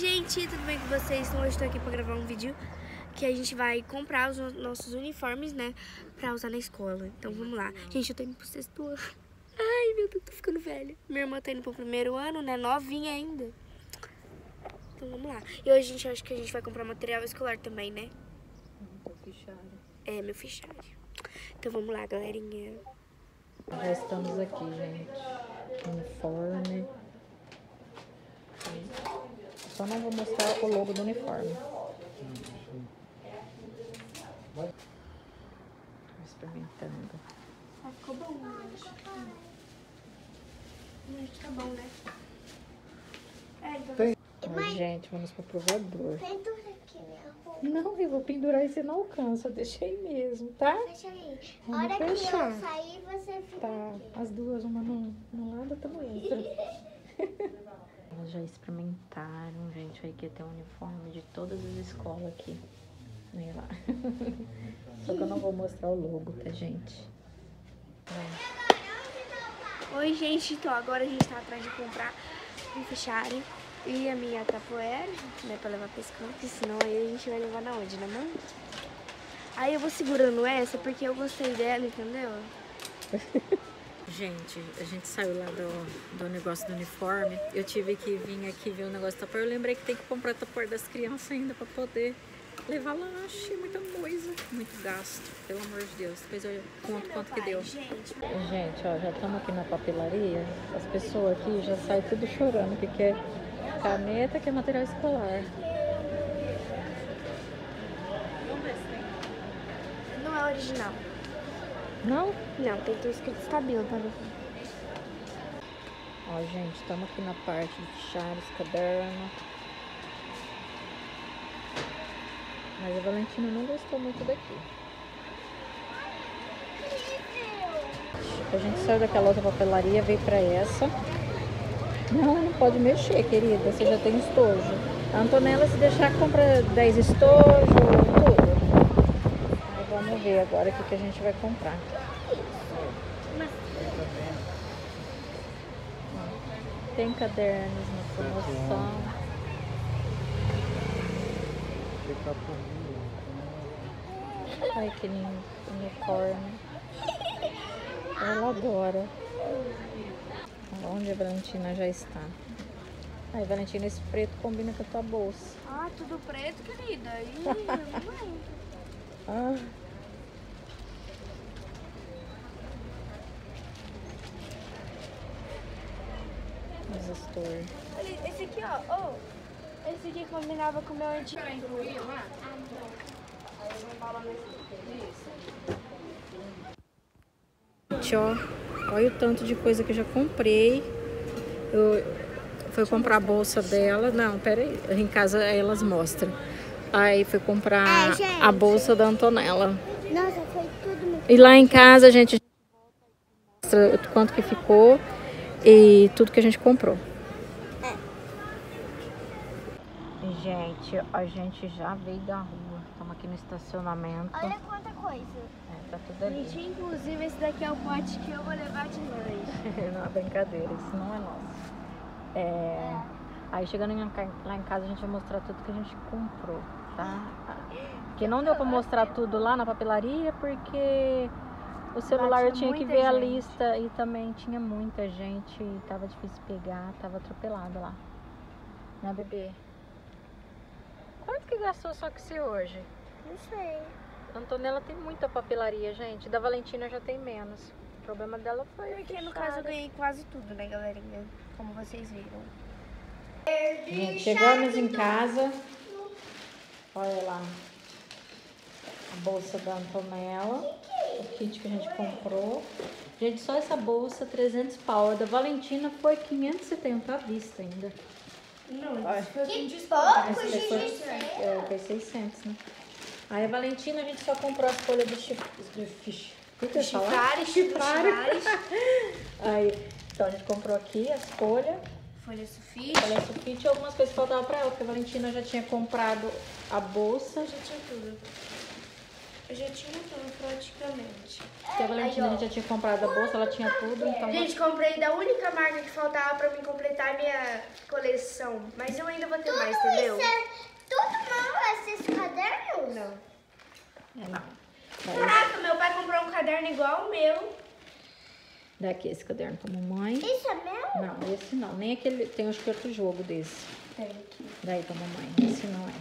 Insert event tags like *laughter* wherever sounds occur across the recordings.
gente, tudo bem com vocês? Então hoje eu tô aqui pra gravar um vídeo que a gente vai comprar os nossos uniformes, né, pra usar na escola. Então vamos lá. Gente, eu tô indo pro sexto ano. Ai, meu Deus, tô ficando velha. Minha irmã tá indo pro primeiro ano, né, novinha ainda. Então vamos lá. E hoje a gente acha que a gente vai comprar material escolar também, né? Meu fichário. É, meu fichário. Então vamos lá, galerinha. Já estamos aqui, gente. Uniforme. Só não vou mostrar o logo do uniforme. Experimentando. Ah, ficou bom, né? Acho que tá bom, né? É, então... Tem. Ai, gente, vamos pro provador. Pendura aqui minha roupa. Não, eu vou pendurar e você não alcança. Deixa aí mesmo, tá? Fecha aí. A hora que eu sair, você fica Tá, aqui. as duas, uma no, no lado, outra no outro. *laughs* *laughs* Já experimentaram, gente. Aí que tem um uniforme de todas as escolas aqui. Olha lá. *laughs* Só que eu não vou mostrar o logo, tá, gente? Vai. Oi, gente. Então, agora a gente tá atrás de comprar um fichário e a minha tapoeira, né, pra levar escola, porque senão aí a gente vai levar na onde, na mão? Aí eu vou segurando essa porque eu gostei dela, entendeu? *laughs* Gente, a gente saiu lá do, do negócio do uniforme. Eu tive que vir aqui ver o negócio do tapor. Eu lembrei que tem que comprar tapor das crianças ainda pra poder levar lanche. Muita coisa, muito gasto. Pelo amor de Deus. Depois eu conto quanto que deu. Gente, Gente, ó, já estamos aqui na papelaria. As pessoas aqui já saem tudo chorando que quer caneta, que é material escolar. não é original. Não? Não, tem que ter escrito estabilo para ver. Ó, gente, estamos aqui na parte de fichários, caderno. Mas a Valentina não gostou muito daqui. A gente saiu daquela outra papelaria, veio pra essa. Não, não pode mexer, querida. Você já tem estojo. A Antonella, se deixar, compra 10 estojos, tudo. Aí vamos ver agora o que, que a gente vai comprar. Tem cadernos na promoção. Mim. Ai, que lindo. Uniforme. Ela adora. Onde a Valentina já está? Ai, Valentina, esse preto combina com a tua bolsa. Ah, tudo preto, querida. Ih, não lembro. *laughs* Ah. Resistor. Olha, esse aqui, ó. ó. esse aqui combinava com o meu antigo. Gente, ó, olha o tanto de coisa que eu já comprei. Eu fui comprar a bolsa dela. Não, peraí. Em casa elas mostram. Aí fui comprar É, a bolsa da Antonella. Nossa, foi tudo muito E lá em casa a gente mostra quanto que ficou e tudo que a gente comprou. Gente, a gente já veio da rua. Estamos aqui no estacionamento. Olha quanta coisa. É, tá tudo ali. Gente, inclusive esse daqui é o pote que eu vou levar de lanche. *laughs* não é brincadeira, isso não é nosso. É, Aí chegando em- lá em casa a gente vai mostrar tudo que a gente comprou, tá? Porque não deu pra mostrar tudo lá na papelaria porque o celular eu tinha que ver a gente. lista e também tinha muita gente e tava difícil pegar, tava atropelado lá. Né, bebê? Quanto que gastou só que você hoje? Não sei. A Antonella tem muita papelaria, gente. Da Valentina já tem menos. O problema dela foi. Porque no fechada. caso eu ganhei quase tudo, né, galerinha? Como vocês viram. Gente, chegamos em casa. Olha lá. A bolsa da Antonella. O kit que a gente comprou. Gente, só essa bolsa, 300 pau. A da Valentina foi 570 à vista ainda. Não, Olha. isso foi Que de pouco, foi, gente. é, foi 600, né? Aí a Valentina a gente só comprou as folhas do chif... Do que? Chifrares, *laughs* chifrares, Aí, então a gente comprou aqui as folhas. folha sulfite, Folha sulfite e algumas coisas que faltavam pra ela, porque a Valentina já tinha comprado a bolsa. já tinha tudo. Eu já tinha tudo praticamente. Porque a Valentina a gente já tinha comprado a bolsa, ela tinha tudo, então... Gente, comprei da única marca que faltava pra mim completar a minha coleção. Mas eu ainda vou ter mais, entendeu? Isso é tudo não, esses cadernos? Não. É, não. Caraca, meu pai comprou um caderno igual o meu. daqui esse caderno pra mamãe. Isso é meu? Não, esse não. Nem aquele... Tem acho que outro jogo desse. Tem aqui. Daí pra mamãe. Esse não é.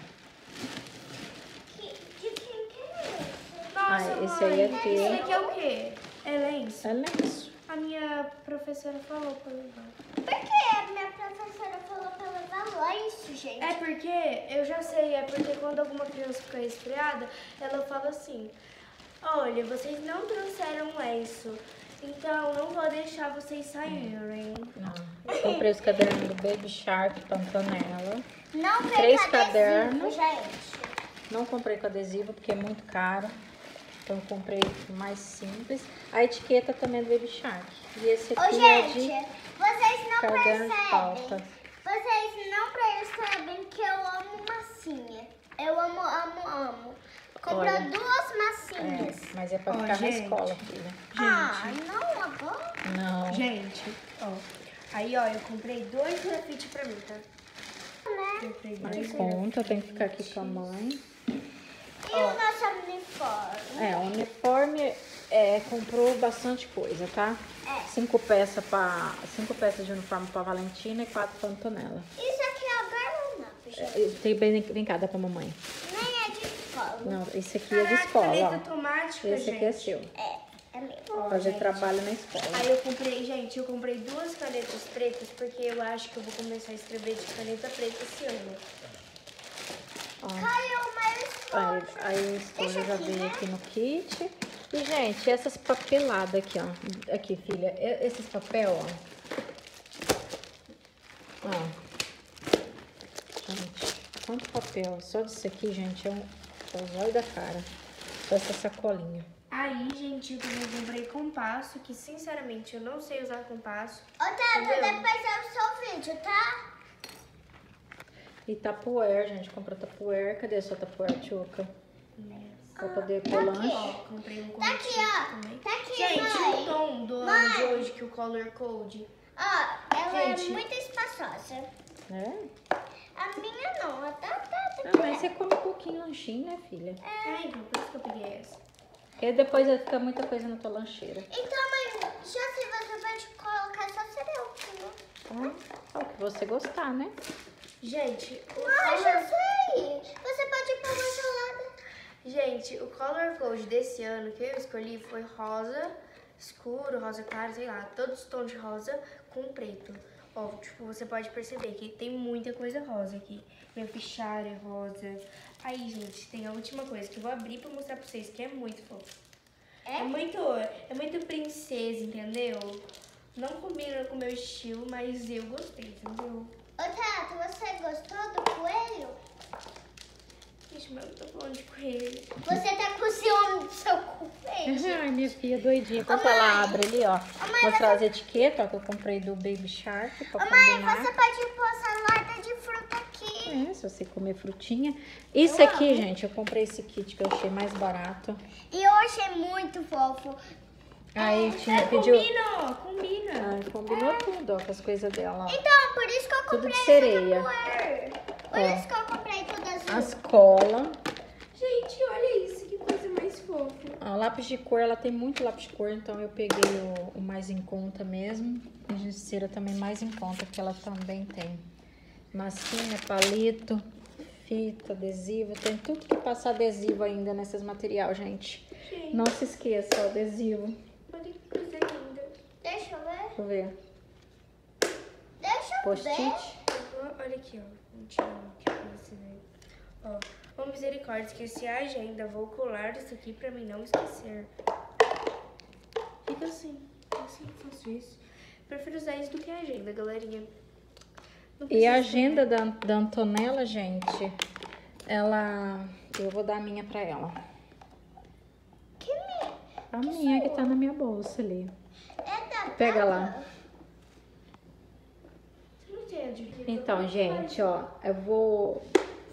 Que, de quem que é esse? Nossa, Ah, esse mãe, aí é Esse teu. aqui é o quê? É lenço? É lenço. A minha professora falou pra levar. Por que a minha professora falou pra levar lenço, gente? É porque, eu já sei, é porque quando alguma criança fica resfriada, ela fala assim, olha, vocês não trouxeram lenço, então não vou deixar vocês saírem. Não. Eu comprei os cadernos do Baby Shark Pantanella. Não Três com adesivo, cadernos. gente. Não comprei com adesivo porque é muito caro. Então eu comprei mais simples. A etiqueta também é do Baby Shark. E esse Ô, aqui gente, é de vocês não percebem. pauta. Vocês não percebem que eu amo massinha. Eu amo, amo, amo. Comprou Olha. duas massinhas. É, mas é pra Ó, ficar gente. na escola, filha. Ah, não agora? Não. Gente, ó, aí ó, eu comprei dois grafite pra mim, tá? Né? Comprei Mas conta, eu tenho que ficar aqui com a mãe. E o nosso uniforme? É, o uniforme é, comprou bastante coisa, tá? É. Cinco peças para cinco peças de uniforme pra Valentina e quatro pra Antonella. Isso aqui é o garrafa, gente. É, Tem bem brincada pra mamãe. Nem é de escola. Não, esse aqui é de Caraca, escola, caneta ó. automática, Esse aqui é gente. seu. É, é meu. Ó, Fazer gente. trabalho na escola. Aí eu comprei, gente, eu comprei duas canetas pretas porque eu acho que eu vou começar a escrever de caneta preta esse ano. Ó. Caiu meu Aí, aí esponja já aqui, veio né? aqui no kit. E, gente, essas papeladas aqui, ó. Aqui, filha. Esses papel, ó. Ó. Gente, quanto papel. Só disso aqui, gente, é um é o zóio da cara. Só essa sacolinha. Aí, gente, eu também comprei compasso, que sinceramente eu não sei usar compasso. Ô, Tata, Entendeu? depois é o seu vídeo, tá? E tapuer, gente. Comprou tapuer. Cadê a sua tapuer, Tchuca? Pra poder pôr lanche. Ó, comprei um Tá aqui, ó. também. Tá aqui, Gente, mãe. o tom do ano Mãe. de hoje, que o Color Code. Ó, ela Gente. é muito espaçosa. É? A minha não, a Tata Ah, mas você come um pouquinho lanchinho, né, filha? É, então, por isso que eu peguei essa. Porque depois vai ficar muita coisa na tua lancheira. Então, mãe, já se você pode colocar só cereal. né? Ah, é o que você gostar, né? Gente, o Color... sei. Você pode pôr uma salada. Gente, o Color Code desse ano que eu escolhi foi rosa escuro, rosa claro, sei lá, todos os tons de rosa com preto. Ó, tipo, você pode perceber que tem muita coisa rosa aqui. Meu fichário é rosa. Aí, gente, tem a última coisa que eu vou abrir pra mostrar pra vocês, que é muito fofo. É, É? muito, é muito princesa, entendeu? Não combina com o meu estilo, mas eu gostei, entendeu? Ô, Tata, você gostou do coelho? Gente, mas eu tô falando de coelho. Você tá com ciúme do seu coelho? Ai, minha filha doidinha. Mãe. ela abre ali, ó. mãe, Mostrar as etiquetas, ó, que eu comprei do Baby Shark Ô, mãe, combinar. você pode pôr salada de fruta aqui. É, se você comer frutinha. Isso Eu aqui, amo. gente, eu comprei esse kit que eu achei mais barato. E eu achei muito fofo. Aí tinha pediu. combina, combina. Ai, combinou tudo, ó, com as coisas dela. ó. Então, por isso que eu Tudo comprei de esse sereia. Por Ó. isso que eu comprei tudo azul. As cola. Gente, olha isso, que coisa mais fofa. Ó, lápis de cor, ela tem muito lápis de cor, então eu peguei o, o mais em conta mesmo. E de cera também mais em conta, porque ela também tem massinha, palito, fita, adesivo. Tem tudo que passar adesivo ainda nesses material, gente. Gente, Não se esqueça, adesivo. olha que coisa linda. Deixa eu ver. Deixa eu eu. Post-it. Eu Olha aqui, ó. Vou tirar um aqui pra você ver. Ó, oh, misericórdia, esqueci a agenda. Vou colar isso aqui pra mim não esquecer. Fica assim. Eu sempre faço isso. Prefiro usar isso do que a agenda, galerinha. E a agenda da, da Antonella, gente, ela. Eu vou dar a minha pra ela. Que me... A minha que tá na minha bolsa ali. Pega lá. Então, gente, ó, eu vou.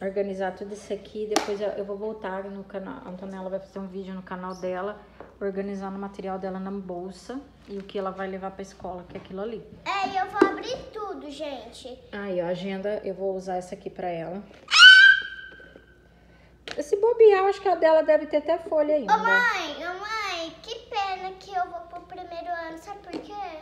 organizar tudo isso aqui. Depois eu, eu vou voltar no canal. A Antonella vai fazer um vídeo no canal dela, organizando o material dela na bolsa e o que ela vai levar pra escola, que é aquilo ali. É, e eu vou abrir tudo, gente. Aí, ó, a agenda, eu vou usar essa aqui pra ela. Esse bobear, acho que a dela deve ter até folha ainda. Ô mãe, ô mãe, que pena que eu vou primeiro ano, sabe por quê?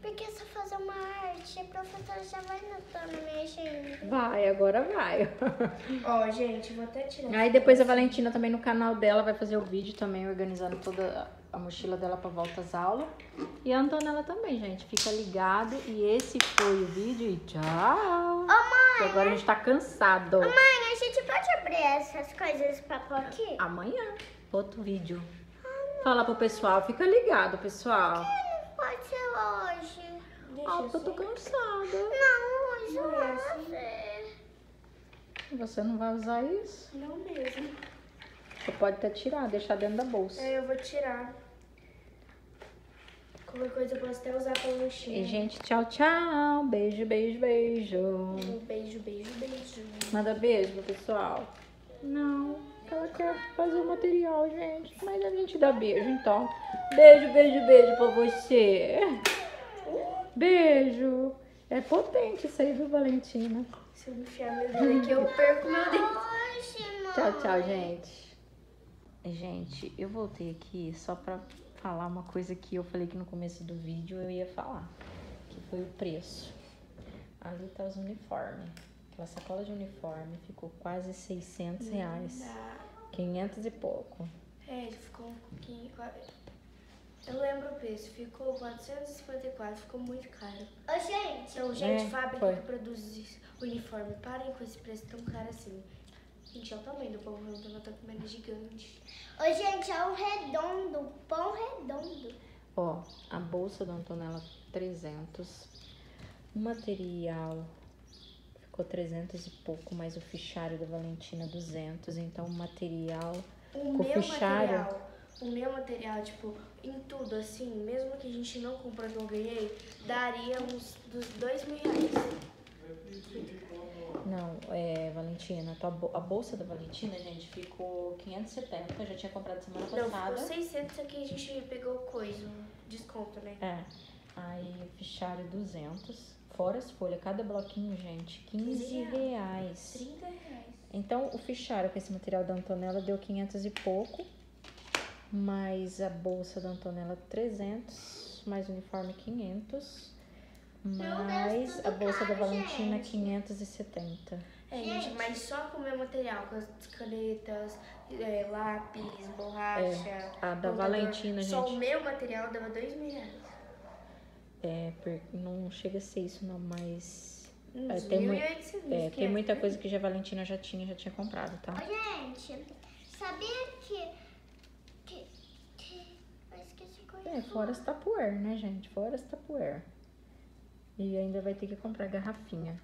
Porque se eu fazer uma arte, a professora já vai notar na minha agenda. Vai, agora vai. *laughs* Ó, gente, vou até tirar. Aí depois a Valentina também no canal dela vai fazer o vídeo também, organizando toda a mochila dela pra volta às aulas. E a Antonella também, gente. Fica ligado. E esse foi o vídeo e tchau. Ô mãe, E agora a gente tá cansado. mãe, a gente pode abrir essas coisas pra pôr aqui? Amanhã, outro vídeo. Fala pro pessoal, fica ligado, pessoal. Não pode ser hoje. Deixa Ah, eu tô cansada. Não, hoje Não vai ser. Você não vai usar isso? Não mesmo. Você pode até tirar, deixar dentro da bolsa. É, eu vou tirar. Qualquer coisa eu posso até usar pra lanchinho. E, gente, tchau, tchau. Beijo, beijo, beijo. Beijo, beijo, beijo. Manda beijo pro pessoal. Não, ela quer fazer o material, gente. Mas a gente dá beijo, então. Beijo, beijo, beijo pra você. Beijo. É potente isso aí, viu, Valentina? Se eu enfiar meu dedo aqui, eu perco meu dedo. Tchau, tchau, gente. Gente, eu voltei aqui só pra falar uma coisa que eu falei que no começo do vídeo eu ia falar. Que foi o preço. Ali tá os uniformes. Aquela sacola de uniforme ficou quase 600 reais. 500 e pouco. É, ele ficou um pouquinho. Eu lembro o preço, ficou 454, ficou muito caro. Ô, gente, Então, gente, É, fábrica foi. que produz uniforme, parem com esse preço tão caro assim. Gente, olha o tamanho do pão redondo, ela tá comendo gigante. ô, gente, é um redondo, pão redondo. Ó, a bolsa da Antonella 300. O material ficou 300 e pouco, mas o fichário da Valentina 200. Então o material O meu fichário? material, o meu material, tipo, em tudo, assim, mesmo que a gente não comprou que eu ganhei, daria uns dos dois mil reais. Não, é, Valentina, tua bo- a bolsa da Valentina, gente, ficou 570, eu já tinha comprado semana Não, passada. ficou 600, aqui a gente pegou coisa, desconto, né? É, aí o fichário 200, fora as folhas, cada bloquinho, gente, 15 15 reais. 30 reais. Então, o fichário com esse material da Antonella deu 500 e pouco, mais a bolsa da Antonella 300, mais o uniforme 500, mais a bolsa da Valentina gente. 570. É, gente, mas só com o meu material, com as canetas, é, lápis, borracha. É, a da Valentina, Só gente. o meu material dava dois mil reais. É, não chega a ser isso não, mas Uns tem 1.800. é, que tem é- muita coisa que já a Valentina já tinha, já tinha comprado, tá? Gente, sabia que... que, que eu esqueci coisa. É, fora as Tupperware, né, gente? Fora as Tupperware. E ainda vai ter que comprar garrafinha.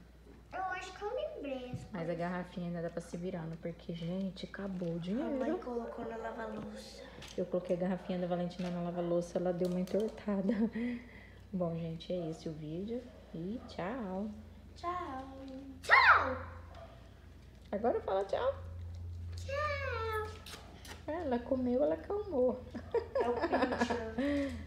Eu acho que eu lembrei. as Mas a garrafinha ainda dá pra se virando, porque, gente, acabou o A mãe dinheiro. colocou na lava-louça. Eu coloquei a garrafinha da Valentina na lava-louça, ela deu uma entortada. Bom, gente, é esse o vídeo. E tchau. Tchau. Tchau! Agora fala tchau. Tchau! Ela comeu, ela acalmou. É o. *laughs*